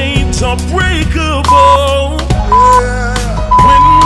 ain't unbreakable. Yeah. When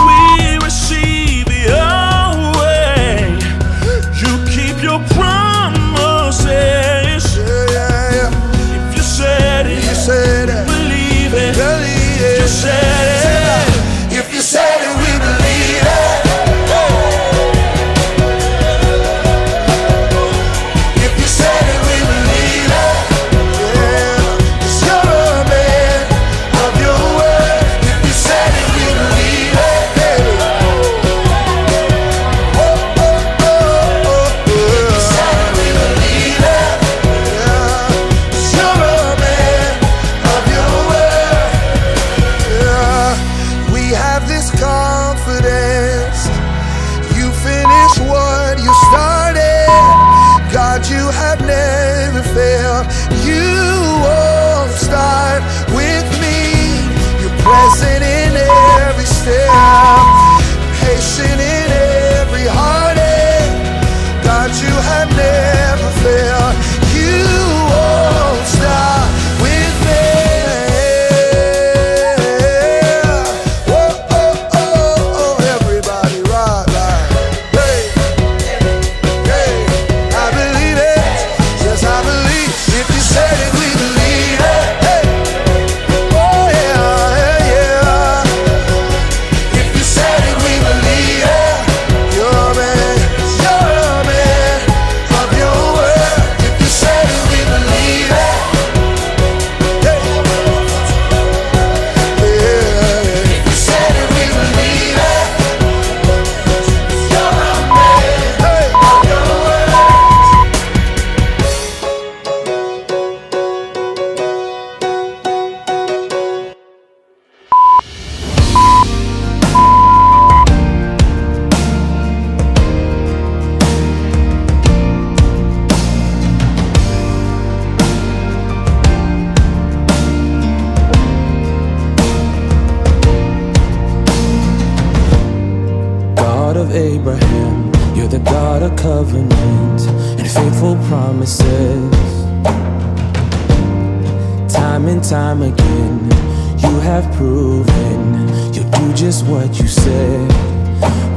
is what you said.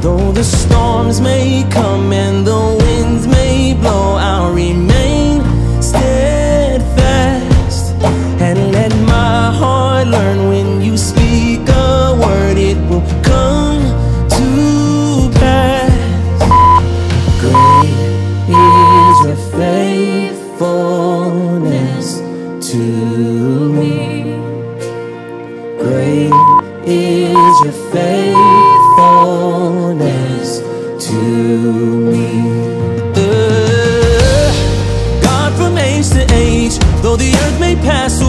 Though the storms may come and the winds may blow I'll remain Though the earth may pass away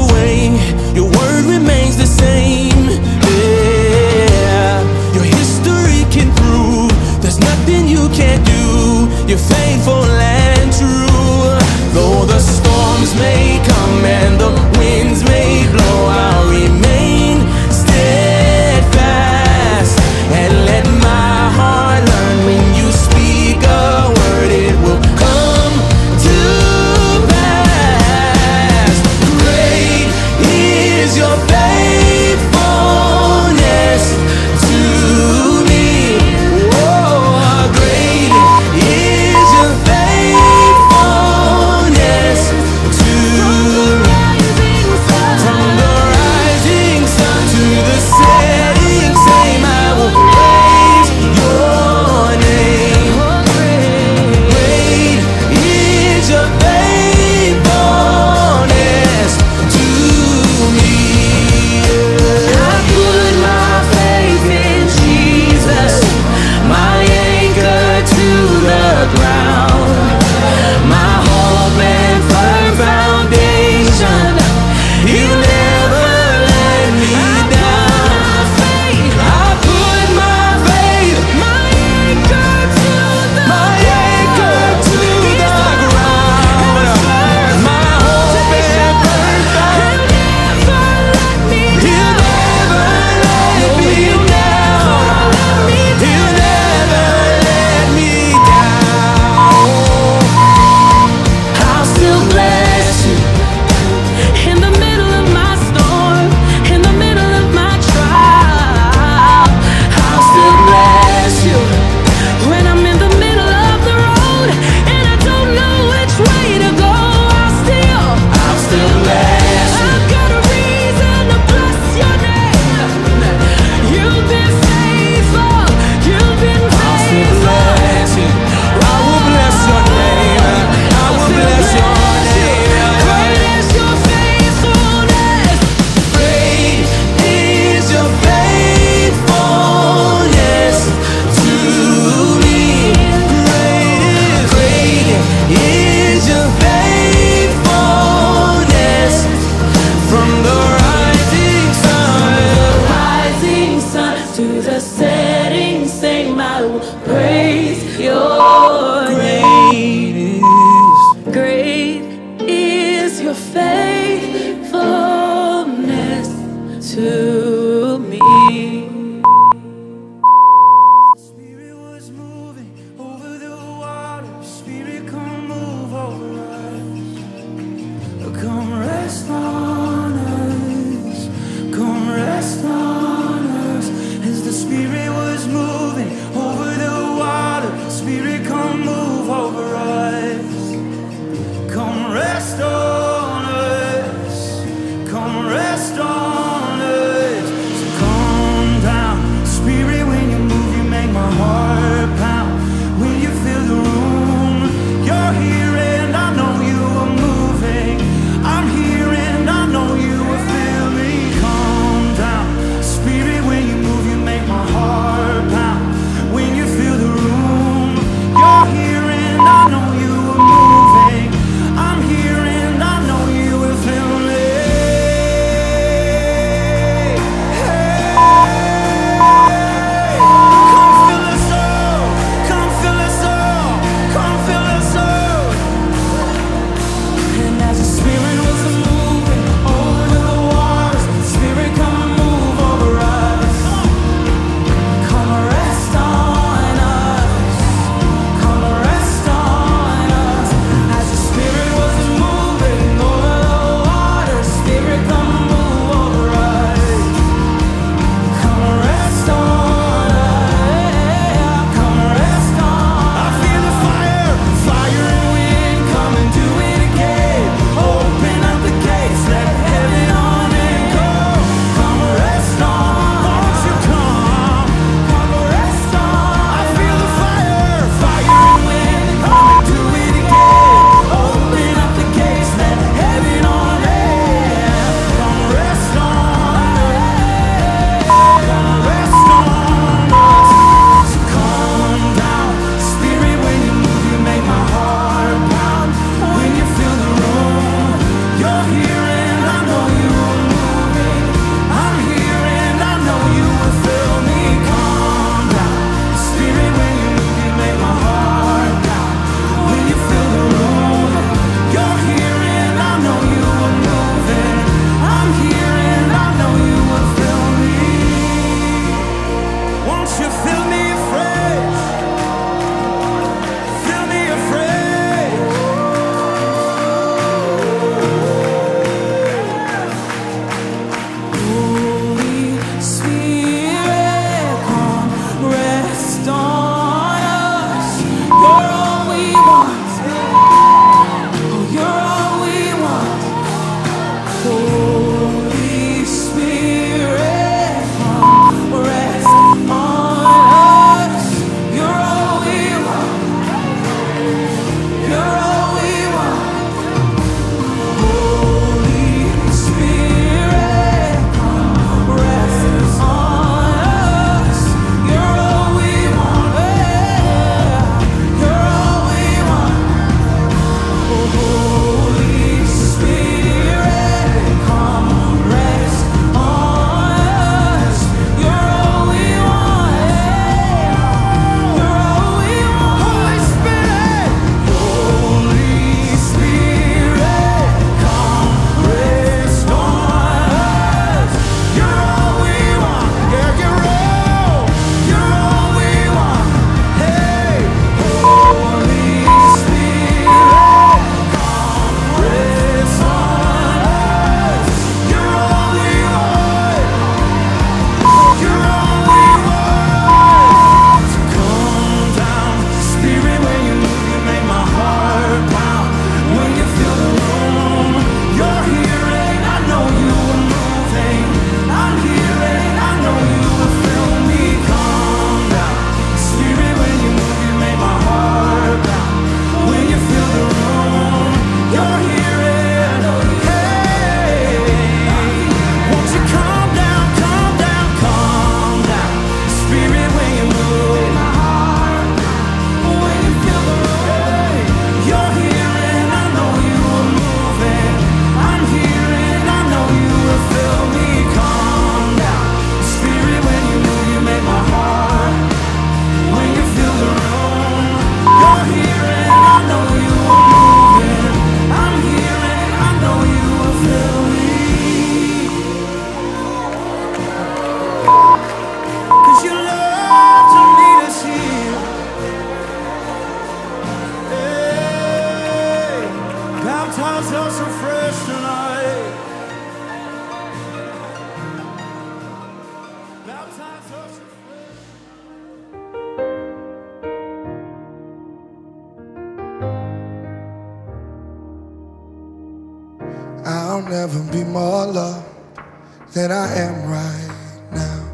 than I am right now.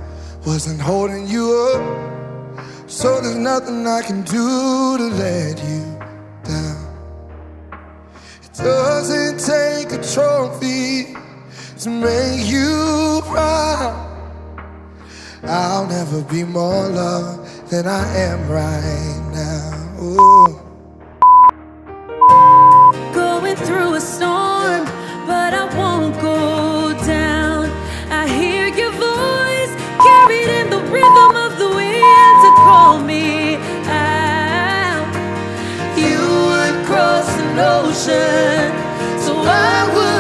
Wasn't holding you up, so there's nothing I can do to let you down. It doesn't take a trophy to make you proud. I'll never be more loved than I am right now. Ooh. ocean. So I would.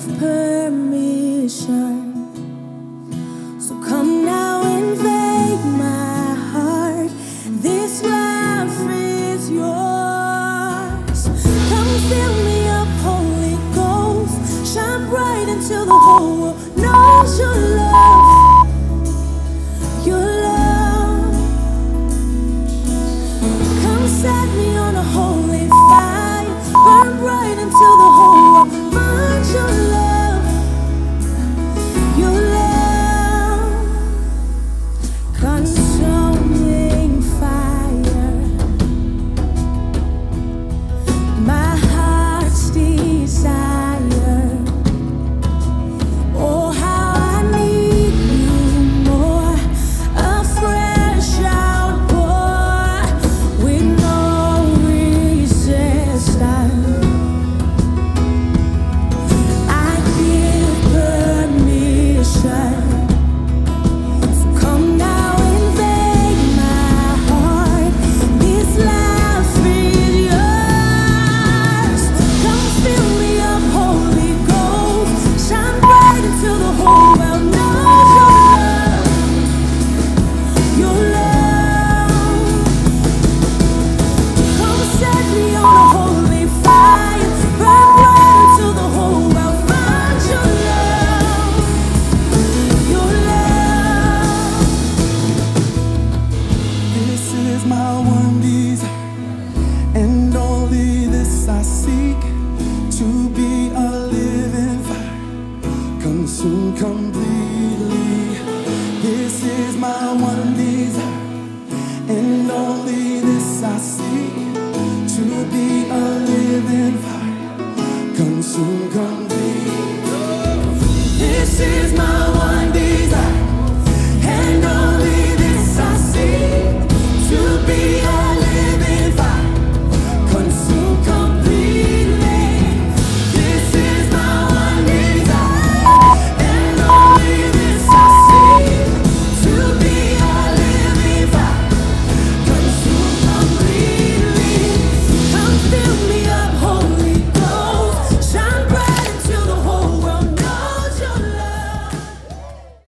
Give permission. Consumed completely. This is my